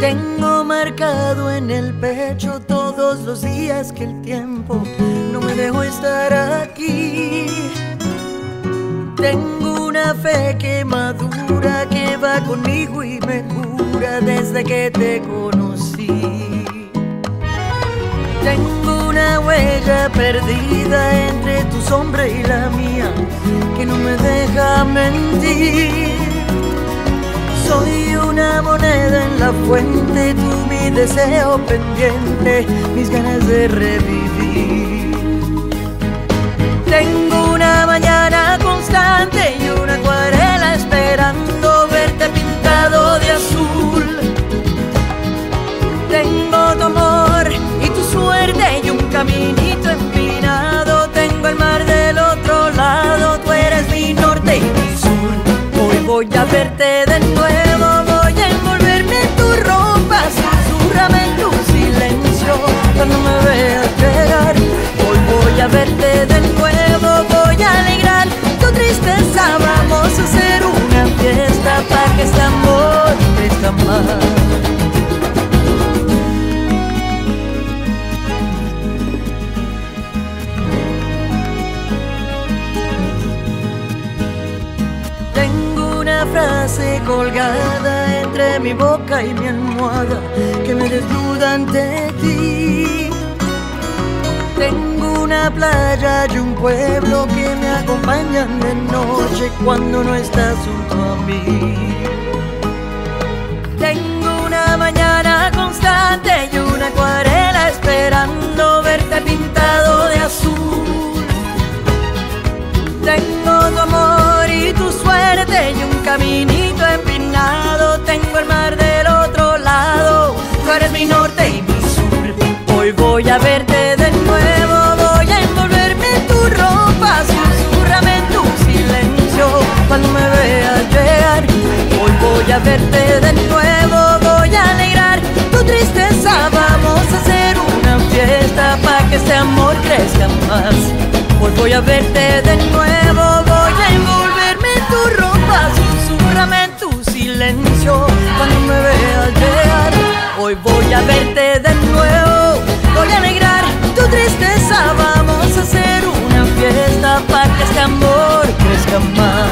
Tengo marcado en el pecho todos los días que el tiempo no me dejó estar aquí. Tengo una fe que madura, que va conmigo y me cura desde que te conocí. Tengo una huella perdida entre tu sombra y la mía, que no me deja mentir. Soy una moneda en la fuente, tú mi deseo pendiente, mis ganas de revivir. Tengo una mañana constante y una acuarela esperando verte pintado de azul. camini mi boca y mi almohada que me desnuda ante ti. Tengo una playa y un pueblo que me acompañan de noche cuando no estás junto a mí. Tengo una mañana constante y una acuarela esperando verte pintado verte de nuevo voy a alegrar tu tristeza. Vamos a hacer una fiesta para que este amor crezca más. Hoy voy a verte de nuevo, voy a envolverme en tu ropa, susurrame en tu silencio cuando me veas llegar. Hoy voy a verte de nuevo, voy a alegrar tu tristeza. Vamos a hacer una fiesta para que este amor crezca más.